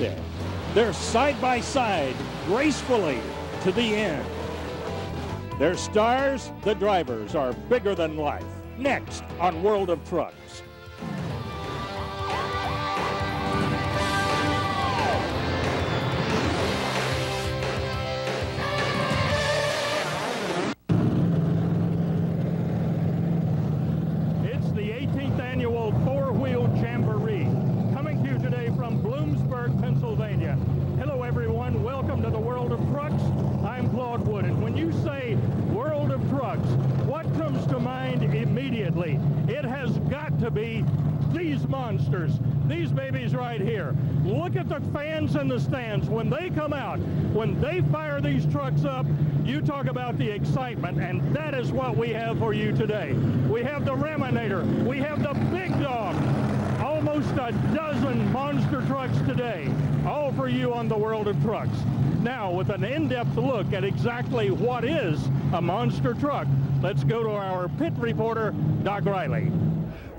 there. They're side by side, gracefully to the end. Their stars, the drivers, are bigger than life. Next on World of Trucks. These these babies right here. Look at the fans in the stands. When they come out, when they fire these trucks up, you talk about the excitement, and that is what we have for you today. We have the Raminator. We have the Big Dog. Almost a dozen monster trucks today, all for you on the World of Trucks. Now, with an in-depth look at exactly what is a monster truck, let's go to our pit reporter, Doc Reilly.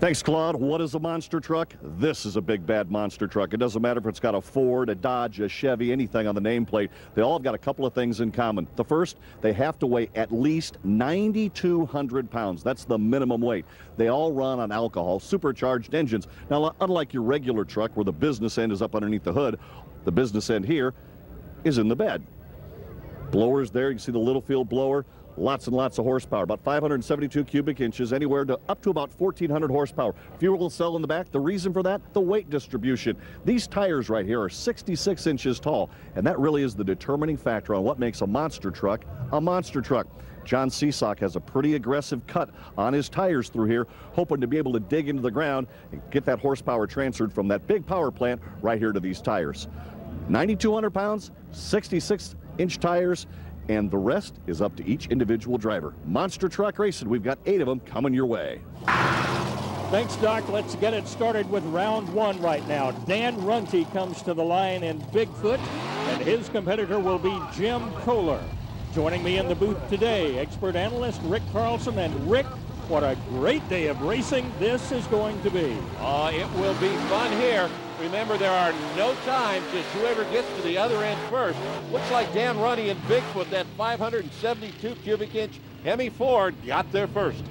Thanks, Claude. What is a monster truck? This is a big bad monster truck. It doesn't matter if it's got a Ford, a Dodge, a Chevy, anything on the nameplate. They all have got a couple of things in common. The first, they have to weigh at least 9,200 pounds. That's the minimum weight. They all run on alcohol, supercharged engines. Now, unlike your regular truck where the business end is up underneath the hood, the business end here is in the bed. Blowers there, you can see the Littlefield blower. Lots and lots of horsepower, about 572 cubic inches, anywhere to up to about 1,400 horsepower. Fuel cell in the back. The reason for that, the weight distribution. These tires right here are 66 inches tall, and that really is the determining factor on what makes a monster truck a monster truck. John Seasock has a pretty aggressive cut on his tires through here, hoping to be able to dig into the ground and get that horsepower transferred from that big power plant right here to these tires. 9,200 pounds, 66 inch tires, and the rest is up to each individual driver. Monster Truck Racing, we've got eight of them coming your way. Thanks, Doc. Let's get it started with round one right now. Dan Runte comes to the line in Bigfoot, and his competitor will be Jim Koehler. Joining me in the booth today, expert analyst Rick Carlson. And Rick, what a great day of racing this is going to be. Uh, it will be fun here. Remember, there are no times. Just whoever gets to the other end first. Looks like Dan Runte and Bigfoot, that 572 cubic inch Hemi Ford, got there first.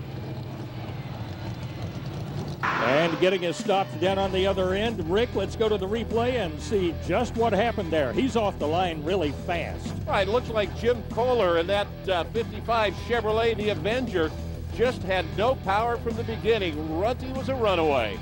And getting his stops down on the other end. Rick, let's go to the replay and see just what happened there. He's off the line really fast. Right, looks like Jim Koehler in that uh, 55 Chevrolet, the Avenger, just had no power from the beginning. Runte was a runaway.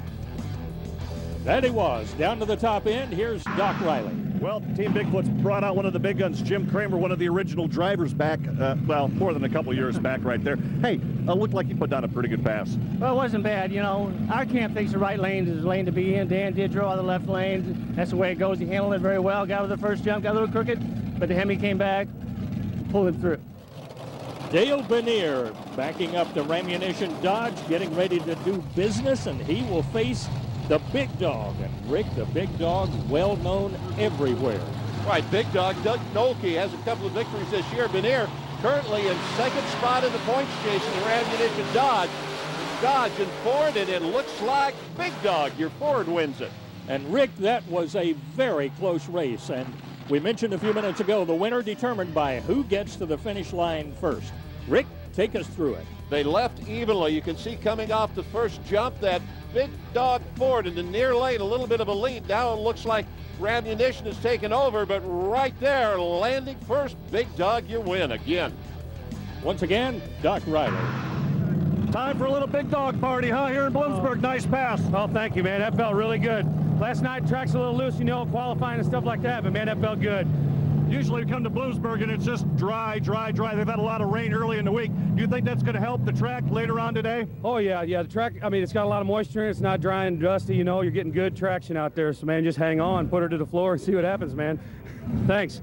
That he was. Down to the top end, here's Doc Reilly. Well, Team Bigfoot's brought out one of the big guns, Jim Kramer, one of the original drivers back, uh, well, more than a couple years back right there. Hey, uh, looked like he put down a pretty good pass. Well, it wasn't bad. You know, our camp thinks the right lane is the lane to be in. Dan did draw the left lane. That's the way it goes. He handled it very well. Got over the first jump, got a little crooked, but the Hemi came back, pulled him through. Dale Benier backing up the Rammunition Dodge, getting ready to do business, and he will face the big dog. And Rick, the big dog, well known everywhere. Right, big dog Doug Nolke has a couple of victories this year. Benier currently in second spot in the points chase in the Rammunition Dodge. Dodge and Ford, and it looks like big dog, your Ford wins it. And Rick, that was a very close race. And we mentioned a few minutes ago the winner determined by who gets to the finish line first. Rick, take us through it. They left evenly. You can see coming off the first jump that big dog Ford in the near lane, a little bit of a lead. Now it looks like Rammunition has taken over, but right there, landing first, big dog, you win again. Once again, Doc Reilly. Time for a little big dog party, huh, here in Bloomsburg. Nice pass. Oh, thank you, man. That felt really good. Last night, track's a little loose, you know, qualifying and stuff like that, but man, that felt good. Usually we come to Bloomsburg and it's just dry, dry, dry. They've had a lot of rain early in the week. Do you think that's going to help the track later on today? Oh, yeah, yeah. The track, I mean, it's got a lot of moisture in it. It's not dry and dusty, you know. You're getting good traction out there. So, man, just hang on, put her to the floor and see what happens, man. Thanks.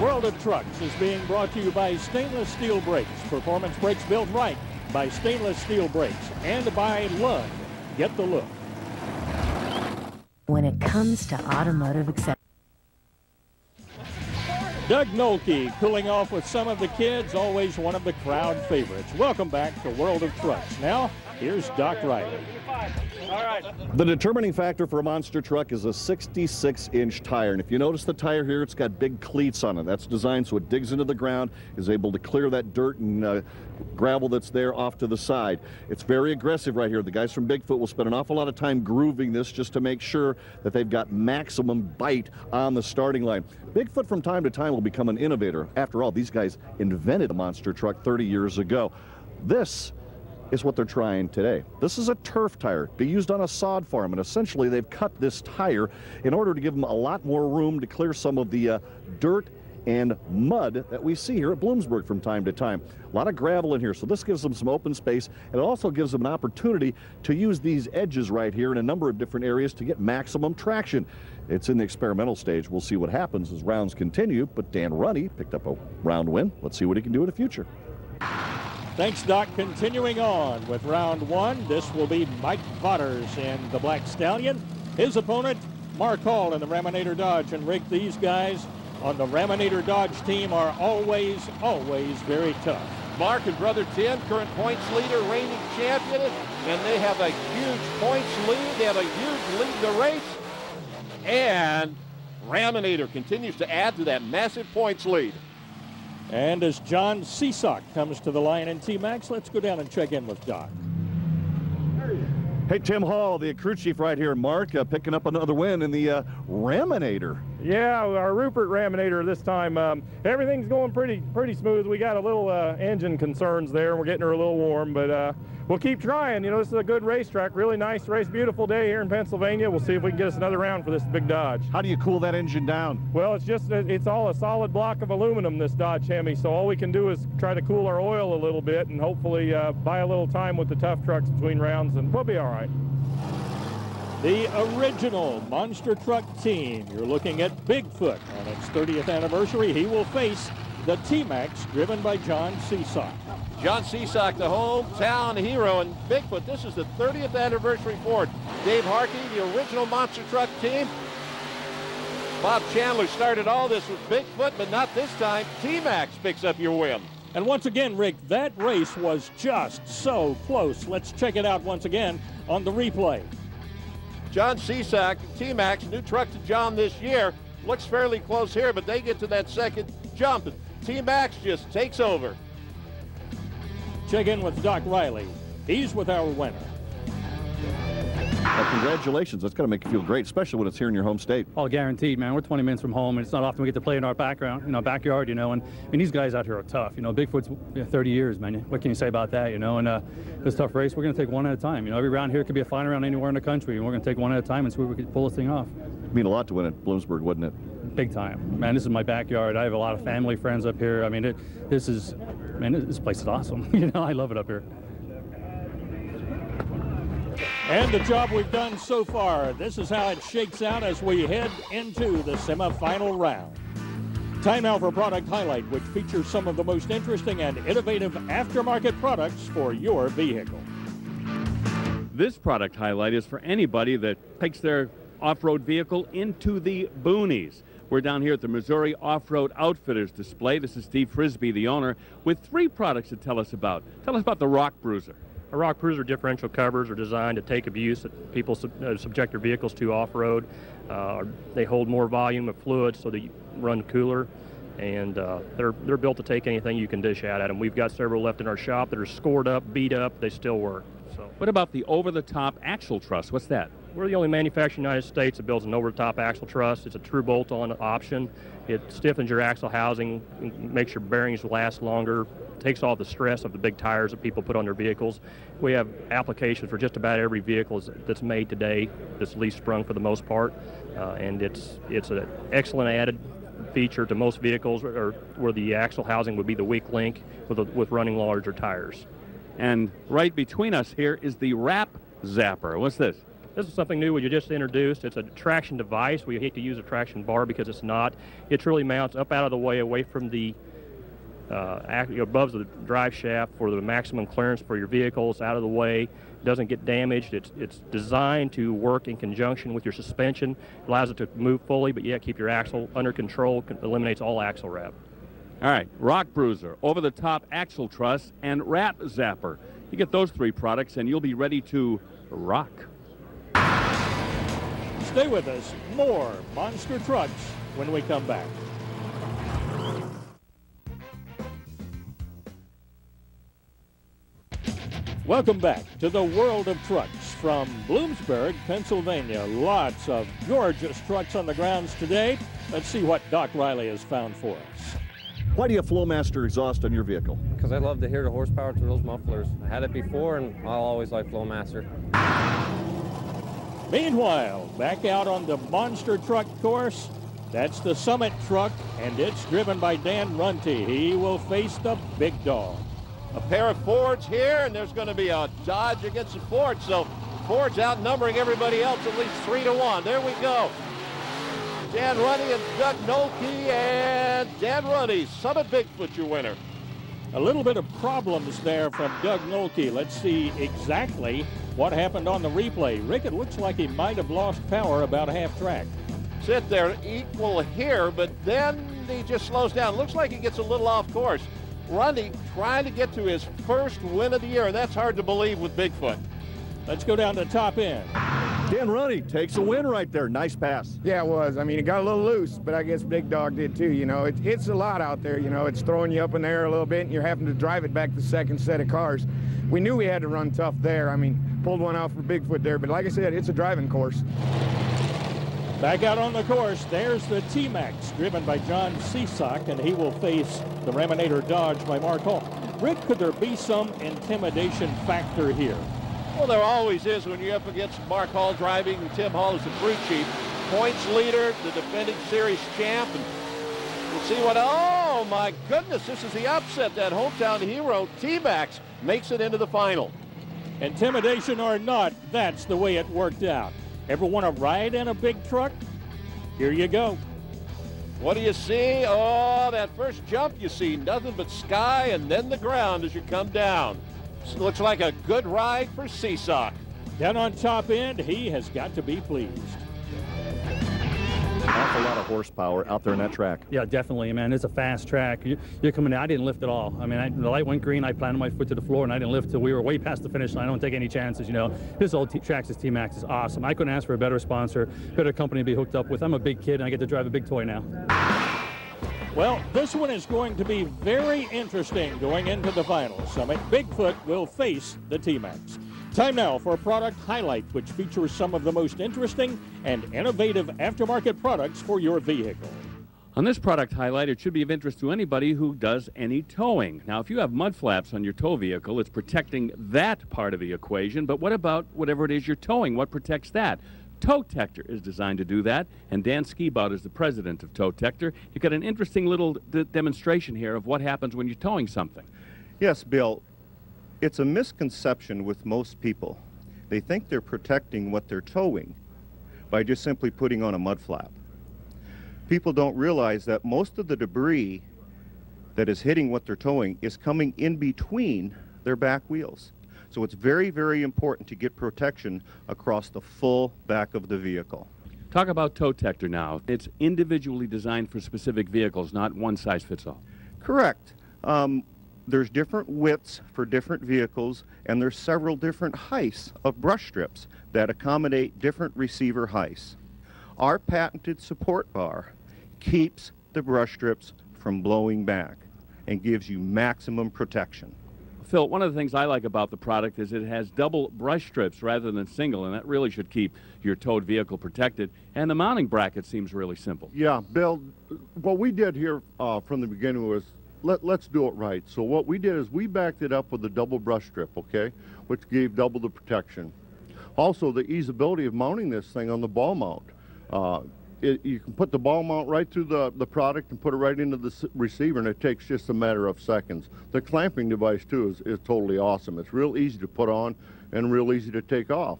World of Trucks is being brought to you by Stainless Steel Brakes. Performance brakes built right by Stainless Steel Brakes and by Lund. Get the look. When it comes to automotive accessories, Doug Nolke cooling off with some of the kids, always one of the crowd favorites. Welcome back to World of Trucks. Now, Here's Doc Wright. All right. The determining factor for a monster truck is a 66 inch tire. And if you notice the tire here, it's got big cleats on it. That's designed so it digs into the ground, is able to clear that dirt and uh, gravel that's there off to the side. It's very aggressive right here. The guys from Bigfoot will spend an awful lot of time grooving this just to make sure that they've got maximum bite on the starting line. Bigfoot from time to time will become an innovator. After all, these guys invented the monster truck 30 years ago. This is what they're trying today. This is a turf tire, be used on a sod farm, and essentially they've cut this tire in order to give them a lot more room to clear some of the uh, dirt and mud that we see here at Bloomsburg from time to time. A lot of gravel in here, so this gives them some open space, and it also gives them an opportunity to use these edges right here in a number of different areas to get maximum traction. It's in the experimental stage. We'll see what happens as rounds continue, but Dan Runte picked up a round win. Let's see what he can do in the future. Thanks, Doc. Continuing on with round one, this will be Mike Vaters in the Black Stallion. His opponent, Mark Hall in the Raminator Dodge. And Rick, these guys on the Raminator Dodge team are always, always very tough. Mark and brother Tim, current points leader, reigning champion, and they have a huge points lead. They have a huge lead the race. And Raminator continues to add to that massive points lead. And as John Seasock comes to the line in T-Maxx, let's go down and check in with Doc. Hey, Tim Hall, the crew chief right here. Mark uh, picking up another win in the uh, Raminator. Yeah, our Rupert Raminator this time. Um, everything's going pretty pretty smooth. We got a little uh, engine concerns there. We're getting her a little warm, but uh, we'll keep trying. You know, this is a good racetrack. Really nice race. Beautiful day here in Pennsylvania. We'll see if we can get us another round for this big Dodge. How do you cool that engine down? Well, it's just it's all a solid block of aluminum. This Dodge Hemi. So all we can do is try to cool our oil a little bit and hopefully uh, buy a little time with the tough trucks between rounds, and we'll be all right. The original monster truck team. You're looking at Bigfoot on its 30th anniversary. He will face the T-Maxx driven by John Seasock. John Seasock, the hometown hero, and Bigfoot. This is the 30th anniversary Ford. Dave Harkey, the original monster truck team. Bob Chandler started all this with Bigfoot, but not this time. T-Maxx picks up your win. And once again, Rick, that race was just so close. Let's check it out once again on the replay. John Seasock, T-Maxx, new truck to John this year. Looks fairly close here, but they get to that second jump, T-Maxx just takes over. Check in with Doc Reilly. He's with our winner. Well, congratulations. That's going to make you feel great, especially when it's here in your home state. All guaranteed, man. We're 20 minutes from home, and it's not often we get to play in our background, in our backyard, you know. And I mean, these guys out here are tough. You know, Bigfoot's 30 years, man. What can you say about that, you know? And uh, this tough race, we're going to take one at a time. You know, every round here could be a fine round anywhere in the country, and we're going to take one at a time and see if we can pull this thing off. It'd mean a lot to win at Bloomsburg, wouldn't it? Big time, man. This is my backyard. I have a lot of family friends up here. I mean, it, this is, man, this place is awesome. you know, I love it up here. And the job we've done so far, this is how it shakes out as we head into the semifinal round. Time now for Product Highlight, which features some of the most interesting and innovative aftermarket products for your vehicle. This product highlight is for anybody that takes their off-road vehicle into the boonies. We're down here at the Missouri Off-Road Outfitters display. This is Steve Frisbee, the owner, with three products to tell us about. Tell us about the Rock Bruiser. Rock Cruiser differential covers are designed to take abuse that people sub, uh, subject their vehicles to off-road. Uh, they hold more volume of fluid so you run cooler, and uh, they're they're built to take anything you can dish out at them. We've got several left in our shop that are scored up, beat up. They still work. So. What about the over-the-top axle truss? What's that? We're the only manufacturer in the United States that builds an over-the-top axle truss. It's a true bolt-on option. It stiffens your axle housing, makes your bearings last longer, takes all the stress of the big tires that people put on their vehicles. We have applications for just about every vehicle that's made today that's leaf sprung for the most part, uh, and it's it's an excellent added feature to most vehicles or where the axle housing would be the weak link with, a, with running larger tires. And right between us here is the Wrap Zapper. What's this? This is something new we just introduced. It's a traction device. We hate to use a traction bar because it's not. It truly mounts up out of the way away from the uh, above the drive shaft for the maximum clearance for your vehicles out of the way doesn't get damaged it's it's designed to work in conjunction with your suspension allows it to move fully but yet keep your axle under control eliminates all axle wrap all right rock bruiser over the top axle truss and wrap zapper You get those three products, and you'll be ready to rock. Stay with us. More monster trucks when we come back. Welcome back to the world of trucks from Bloomsburg, Pennsylvania. Lots of gorgeous trucks on the grounds today. Let's see what Doc Reilly has found for us. Why do you have Flowmaster exhaust on your vehicle? Because I love to hear the horsepower through those mufflers. I had it before, and I'll always like Flowmaster. Meanwhile, back out on the monster truck course, that's the Summit truck, and it's driven by Dan Runte. He will face the big dog. A pair of Fords here, and there's going to be a Dodge against the Ford. So Ford's outnumbering everybody else at least three to one. There we go. Dan Runte and Doug Nolke, and Dan Runte, Summit Bigfoot, your winner. A little bit of problems there from Doug Nolte. Let's see exactly what happened on the replay. Rick, it looks like he might have lost power about half track. Sit there equal here, but then he just slows down. Looks like he gets a little off course. Runte trying to get to his first win of the year, and that's hard to believe with Bigfoot. Let's go down to top end. Dan Runte takes a win right there. Nice pass. Yeah, it was. I mean, it got a little loose, but I guess Big Dog did too. You know, it, it's a lot out there. You know, it's throwing you up in the air a little bit, and you're having to drive it back the second set of cars. We knew we had to run tough there. I mean, pulled one out for Bigfoot there, but like I said, it's a driving course. Back out on the course, there's the T-Maxx, driven by John Seasock, and he will face the Raminator Dodge by Mark Hall. Rick, could there be some intimidation factor here? Well, there always is when you're up against Mark Hall driving, and Tim Hall is the crew chief. Points leader, the defending series champ, and we'll see what, oh my goodness, this is the upset. That hometown hero, T-Maxx, makes it into the final. Intimidation or not, that's the way it worked out. Ever want to ride in a big truck? Here you go. What do you see? Oh, that first jump, you see nothing but sky and then the ground as you come down. This looks like a good ride for Seasock. Down on top end, he has got to be pleased. Awful lot of horsepower out there in that track. Yeah, definitely, man. It's a fast track. You, are coming in. I didn't lift at all. I mean, I, the light went green. I planted my foot to the floor, and I didn't lift till we were way past the finish line. I don't take any chances, you know. This old T- Traxxas T-Maxx is awesome. I couldn't ask for a better sponsor, better company to be hooked up with. I'm a big kid, and I get to drive a big toy now. Well, this one is going to be very interesting going into the final summit. Bigfoot will face the T-Maxx. Time now for a product highlight, which features some of the most interesting and innovative aftermarket products for your vehicle. On this product highlight, it should be of interest to anybody who does any towing. Now, if you have mud flaps on your tow vehicle, it's protecting that part of the equation. But what about whatever it is you're towing? What protects that? Towtector is designed to do that, and Dan Skibout is the president of Towtector. You've got an interesting little demonstration here of what happens when you're towing something. Yes, Bill. It's a misconception with most people. They think they're protecting what they're towing by just simply putting on a mud flap. People don't realize that most of the debris that is hitting what they're towing is coming in between their back wheels. So it's very, very important to get protection across the full back of the vehicle. Talk about Towtector now. It's individually designed for specific vehicles, not one size fits all. Correct. Um, there's different widths for different vehicles, and there's several different heights of brush strips that accommodate different receiver heights. Our patented support bar keeps the brush strips from blowing back and gives you maximum protection. Phil, one of the things I like about the product is it has double brush strips rather than single, and that really should keep your towed vehicle protected. And the mounting bracket seems really simple. Yeah, Bill, what we did here uh, from the beginning was let, let's do it right. So what we did is we backed it up with a double brush strip, okay, which gave double the protection. Also, the easeability of mounting this thing on the ball mount. Uh, it, you can put the ball mount right through the, the product and put it right into the receiver, and it takes just a matter of seconds. The clamping device, too, is, is totally awesome. It's real easy to put on and real easy to take off.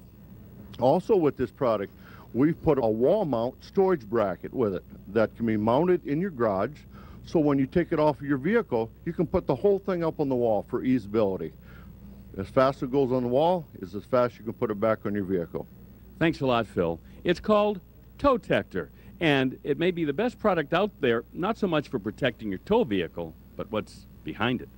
Also, with this product, we've put a wall mount storage bracket with it that can be mounted in your garage so when you take it off of your vehicle, you can put the whole thing up on the wall for easeability. As fast as it goes on the wall is as fast you can put it back on your vehicle. Thanks a lot, Phil. It's called Towtector, and it may be the best product out there, not so much for protecting your tow vehicle, but what's behind it.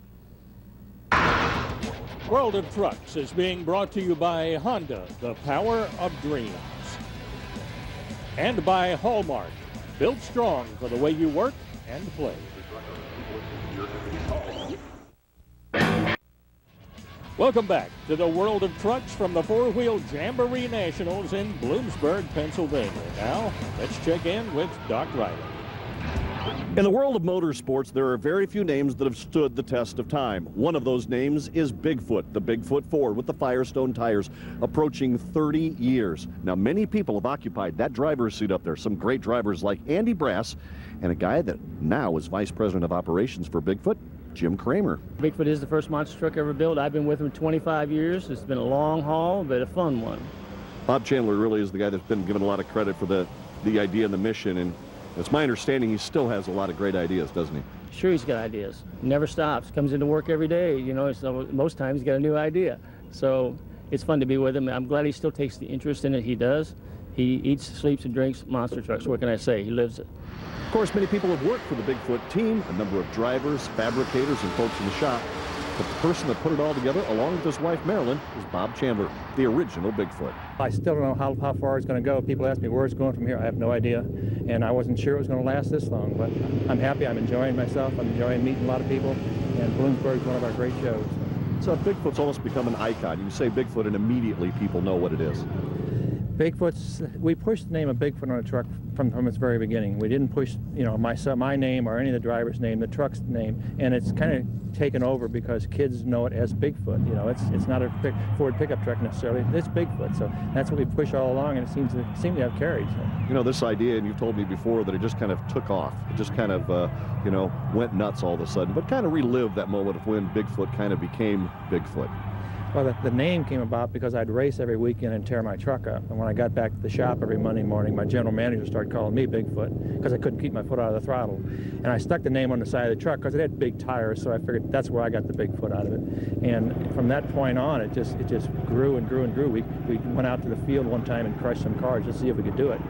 World of Trucks is being brought to you by Honda, the power of dreams. And by Hallmark, built strong for the way you work and play. Welcome back to the world of trucks from the Four Wheel Jamboree Nationals in Bloomsburg, Pennsylvania. Now, let's check in with Doc Reilly. In the world of motorsports, there are very few names that have stood the test of time. One of those names is Bigfoot, the Bigfoot Ford with the Firestone tires, approaching 30 years. Now, many people have occupied that driver's seat up there. Some great drivers like Andy Brass and a guy that now is Vice President of Operations for Bigfoot, Jim Kramer. Bigfoot is the first monster truck ever built. I've been with him 25 years. It's been a long haul, but a fun one. Bob Chandler really is the guy that's been given a lot of credit for the, the idea and the mission, and it's my understanding he still has a lot of great ideas, doesn't he? Sure, he's got ideas. Never stops. Comes into work every day. You know, so most times he's got a new idea. So it's fun to be with him. I'm glad he still takes the interest in it. He does. He eats, sleeps, and drinks monster trucks. What can I say? He lives it. Of course, many people have worked for the Bigfoot team, a number of drivers, fabricators, and folks in the shop. But the person that put it all together, along with his wife Marilyn, is Bob Chandler, the original Bigfoot. I still don't know how, how far it's going to go. People ask me where it's going from here. I have no idea. And I wasn't sure it was going to last this long. But I'm happy. I'm enjoying myself. I'm enjoying meeting a lot of people. And Bloomsburg is one of our great shows. So Bigfoot's almost become an icon. You say Bigfoot and immediately people know what it is. Bigfoot's, we pushed the name of Bigfoot on a truck from, from its very beginning. We didn't push, you know, my, my name or any of the driver's name, the truck's name, and it's kind of taken over because kids know it as Bigfoot. You know, it's it's not a pick, Ford pickup truck necessarily, it's Bigfoot. So that's what we push all along, and it seems to, seem to have carried. So. You know, this idea, and you've told me before that it just kind of took off. It just kind of, uh, you know, went nuts all of a sudden, but kind of relived that moment of when Bigfoot kind of became Bigfoot. Well, the, the, name came about because I'd race every weekend and tear my truck up. And when I got back to the shop every Monday morning, my general manager started calling me Bigfoot because I couldn't keep my foot out of the throttle. And I stuck the name on the side of the truck because it had big tires, so I figured that's where I got the Bigfoot out of it. And from that point on, it just it just grew and grew and grew. We, we went out to the field one time and crushed some cars to see if we could do it.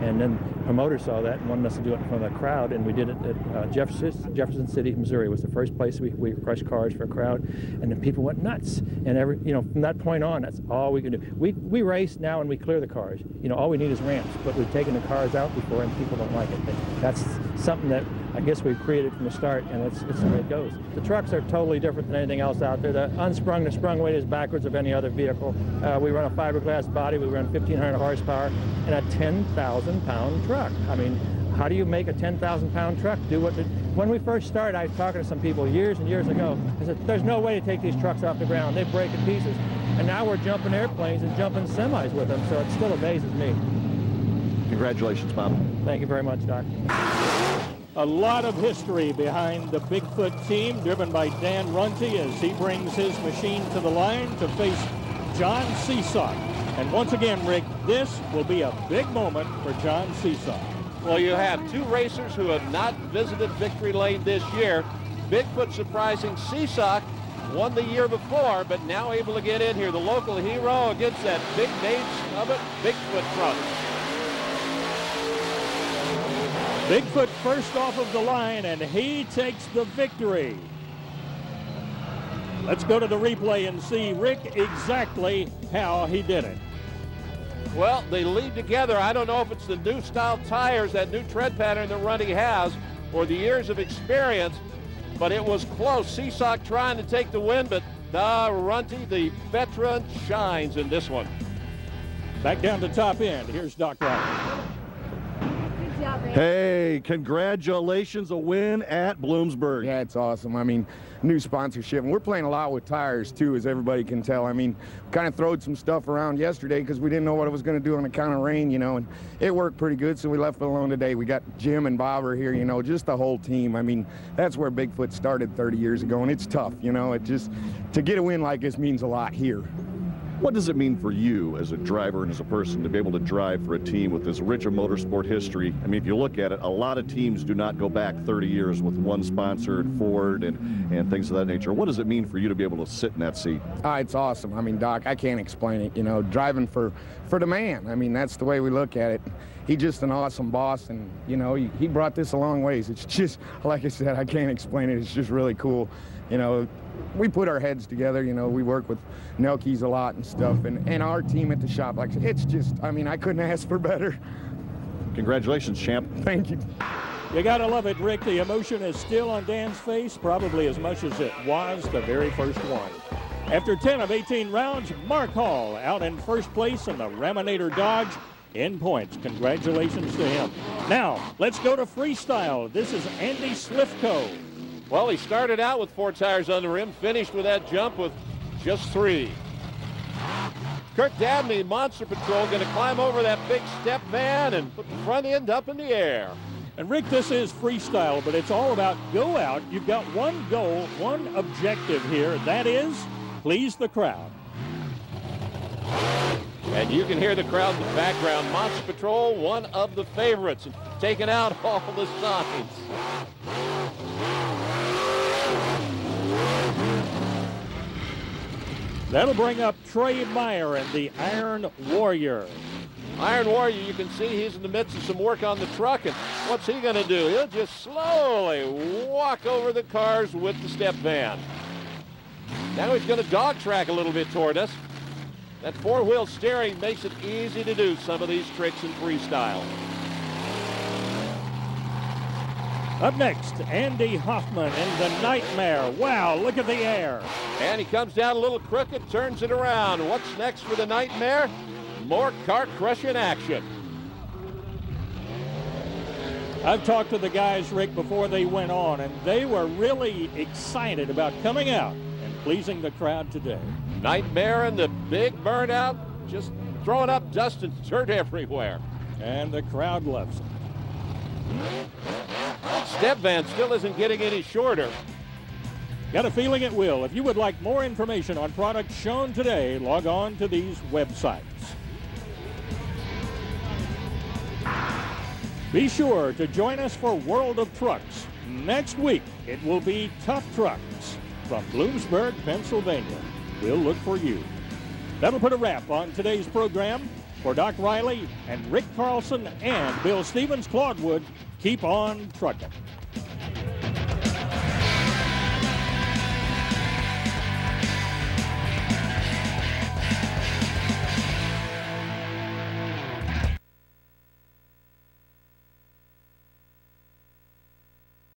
And then promoter saw that and wanted us to do it in front of the crowd, and we did it at uh, Jefferson, Jefferson City, Missouri. was the first place we, we crushed cars for a crowd, and then people went nuts. And every, you know, from that point on, that's all we can do. We we race now and we clear the cars. You know, all we need is ramps, but we've taken the cars out before, and people don't like it. But That's something that I guess we've created from the start, and it's, it's the way it goes. The trucks are totally different than anything else out there. The unsprung, the sprung weight is backwards of any other vehicle. Uh, we run a fiberglass body, we run 1,500 horsepower, and a 10,000 pound truck. I mean, how do you make a 10,000 pound truck do what? When we first started, I was talking to some people years and years ago. I said, there's no way to take these trucks off the ground. They break in pieces. And now we're jumping airplanes and jumping semis with them, so it still amazes me. Congratulations, Bob. Thank you very much, Doc. A lot of history behind the Bigfoot team, driven by Dan Runte as he brings his machine to the line to face John Seasock. And once again, Rick, this will be a big moment for John Seasock. Well, you have two racers who have not visited Victory Lane this year. Bigfoot surprising Seasock won the year before, but now able to get in here. The local hero against that big name of it, Bigfoot truck. Bigfoot first off of the line, and he takes the victory. Let's go to the replay and see Rick exactly how he did it. Well, they lead together. I don't know if it's the new style tires, that new tread pattern that Runte has, or the years of experience, but it was close. Seasock trying to take the win, but uh, Runte, the veteran, shines in this one. Back down to top end. Here's Doc Hey, congratulations, a win at Bloomsburg. Yeah, it's awesome. I mean, new sponsorship. And we're playing a lot with tires, too, as everybody can tell. I mean, kind of throwed some stuff around yesterday because we didn't know what it was going to do on account of rain, you know, and it worked pretty good, so we left it alone today. We got Jim and Bob are here, you know, just the whole team. I mean, that's where Bigfoot started 30 years ago, and it's tough, you know. It just, to get a win like this means a lot here. What does it mean for you as a driver and as a person to be able to drive for a team with this rich of motorsport history? I mean, if you look at it, a lot of teams do not go back 30 years with one sponsor, and Ford, and, and things of that nature. What does it mean for you to be able to sit in that seat? Uh, it's awesome. I mean, Doc, I can't explain it. You know, driving for, for the man. I mean, that's the way we look at it. He's just an awesome boss, and, you know, he, he brought this a long ways. It's just, like I said, I can't explain it. It's just really cool. You know, we put our heads together. You know, we work with Nelkeys a lot and stuff, and, and our team at the shop. Like it's just, I mean, I couldn't ask for better. Congratulations, champ. Thank you. You gotta love it, Rick. The emotion is still on Dan's face, probably as much as it was the very first one. After 10 of 18 rounds, Mark Hall out in first place in the Raminator Dodge in points. Congratulations to him. Now, let's go to freestyle. This is Andy Slifko. Well, he started out with four tires on the rim, finished with that jump with just three. Kurt Dabney, Monster Patrol, going to climb over that big step van and put the front end up in the air. And Rick, this is freestyle, but it's all about go out. You've got one goal, one objective here. And that is please the crowd. And you can hear the crowd in the background. Monster Patrol, one of the favorites, taking out all the signs. That'll bring up Trey Meyer and the Iron Warrior. Iron Warrior, you can see he's in the midst of some work on the truck, and what's he going to do? He'll just slowly walk over the cars with the step van. Now he's going to dog track a little bit toward us. That four-wheel steering makes it easy to do some of these tricks in freestyle. Up next, Andy Hoffman in the Nightmare. Wow, look at the air. And he comes down a little crooked, turns it around. What's next for the Nightmare? More car crushing action. I've talked to the guys, Rick, before they went on, and they were really excited about coming out pleasing the crowd today. Nightmare and the big burnout, just throwing up dust and dirt everywhere. And the crowd loves it. Step van still isn't getting any shorter. Got a feeling it will. If you would like more information on products shown today, log on to these websites. Be sure to join us for World of Trucks. Next week, it will be Tough Trucks from Bloomsburg, Pennsylvania. We'll look for you. That'll put a wrap on today's program. For Doc Reilly and Rick Carlson and Bill Stevens, Claude Wood, keep on trucking.